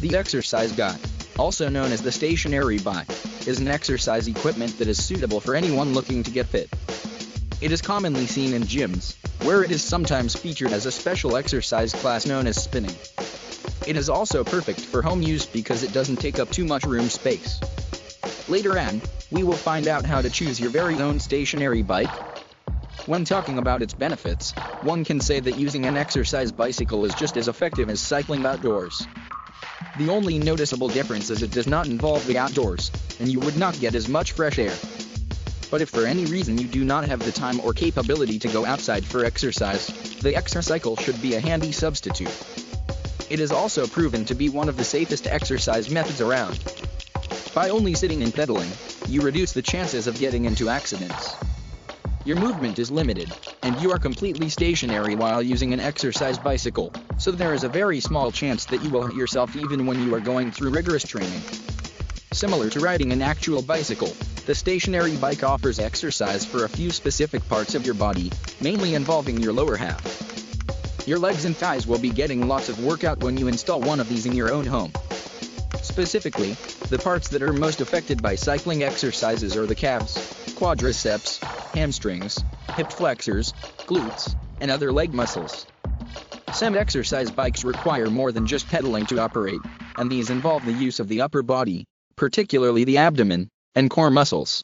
The exercise guide, also known as the stationary bike, is an exercise equipment that is suitable for anyone looking to get fit. It is commonly seen in gyms, where it is sometimes featured as a special exercise class known as spinning. It is also perfect for home use because it doesn't take up too much room space. Later on, we will find out how to choose your very own stationary bike. When talking about its benefits, one can say that using an exercise bicycle is just as effective as cycling outdoors. The only noticeable difference is it does not involve the outdoors, and you would not get as much fresh air. But if for any reason you do not have the time or capability to go outside for exercise, the exercycle should be a handy substitute. It is also proven to be one of the safest exercise methods around. By only sitting and pedaling, you reduce the chances of getting into accidents. Your movement is limited, and you are completely stationary while using an exercise bicycle, so there is a very small chance that you will hurt yourself even when you are going through rigorous training. Similar to riding an actual bicycle, the stationary bike offers exercise for a few specific parts of your body, mainly involving your lower half. Your legs and thighs will be getting lots of workout when you install one of these in your own home. Specifically, the parts that are most affected by cycling exercises are the calves, quadriceps, hamstrings, hip flexors, glutes, and other leg muscles. Some exercise bikes require more than just pedaling to operate, and these involve the use of the upper body, particularly the abdomen and core muscles.